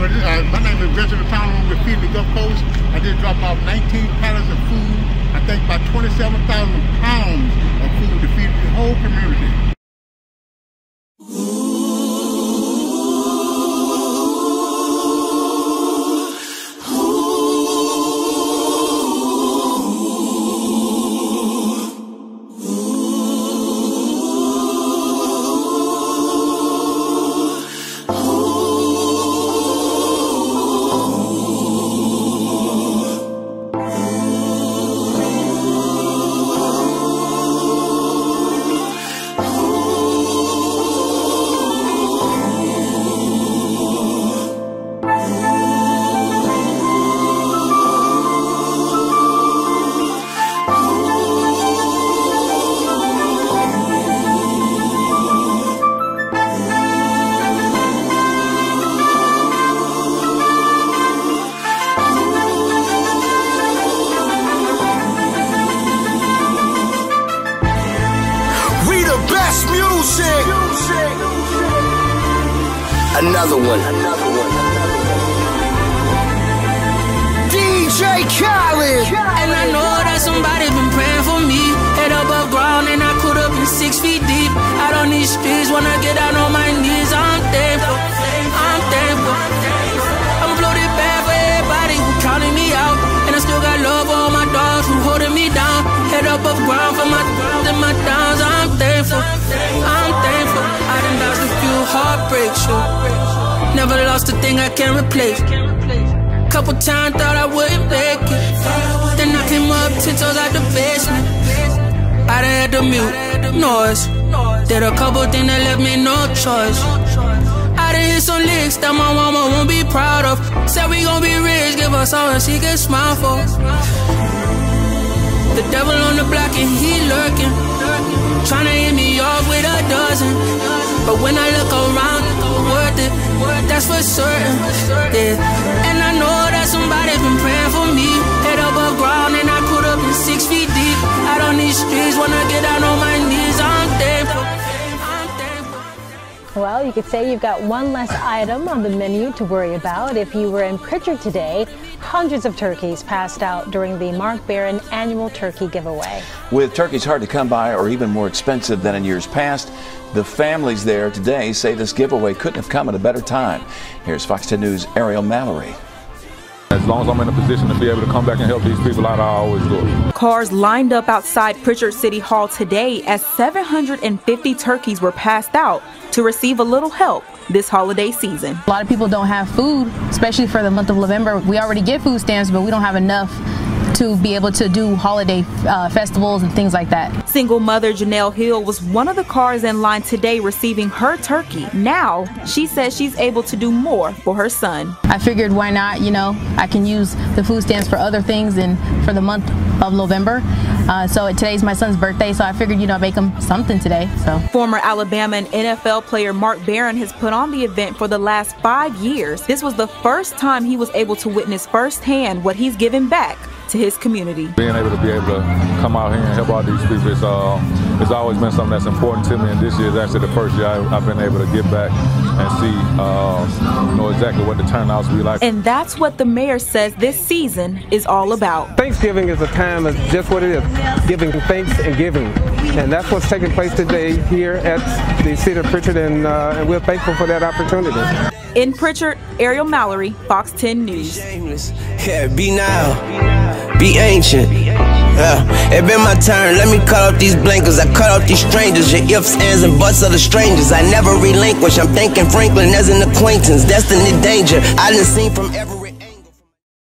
was, uh, my name is Benjamin Pound with Feed the Gulf Coast. I just dropped off 19 pallets of food. I think about 27,000 pounds of Another one. DJ Khaled. And I know that somebody been praying for me. Head above ground and I could have been six feet deep. Out on these streets, wanna get thing I can't replace. Couple times thought I wouldn't make it. Then I came up ten toes out the basement. I done had the mute noise. Did a couple things that left me no choice. I done hit some licks that my mama won't be proud of. Said we gon' be rich, give us all and she can smile for. The devil on the block and he lurking. Tryna hit me off with a dozen. But when I look around, worth it. That's for certain. Yeah. And I know that somebody been praying for me. Head above ground and I six feet deep. Out on these streets, wanna get out on my knees. I'm thankful. Well, you could say you've got one less item on the menu to worry about. If you were in Prichard today, hundreds of turkeys passed out during the Mark Barron annual turkey giveaway. With turkeys hard to come by or even more expensive than in years past, the families there today say this giveaway couldn't have come at a better time. Here's Fox 10 News' Ariel Mallory. As long as I'm in a position to be able to come back and help these people out, I always do it. Cars lined up outside Prichard City Hall today as 750 turkeys were passed out to receive a little help this holiday season. A lot of people don't have food, especially for the month of November. We already get food stamps, but we don't have enough to be able to do holiday uh, festivals and things like that. Single mother Janelle Hill was one of the cars in line today receiving her turkey. Now she says she's able to do more for her son. I figured why not, you know, I can use the food stamps for other things and for the month of November. Uh, so today's my son's birthday, so I figured, you know, make him something today. So former Alabama and NFL player Mark Barron has put on the event for the last five years. This was the first time he was able to witness firsthand what he's given back to his community. Being able to be able to come out here and help out these people, it's, uh, it's always been something that's important to me. And this year is actually the first year I, have been able to get back and see, uh, know exactly what the turnouts be like. And that's what the mayor says this season is all about. Thanksgiving is a time of just what it is, giving thanks and giving. And that's what's taking place today here at the city of Prichard, and, uh, and we're thankful for that opportunity. In Prichard, Ariel Mallory, Fox 10 News. Yeah, be now, be ancient. Yeah, it been my turn. Let me cut off these blankets. I cut off these strangers. Your ifs, ands, and buts of the strangers. I never relinquish. I'm thanking Franklin as an acquaintance. Destiny danger. I done seen from every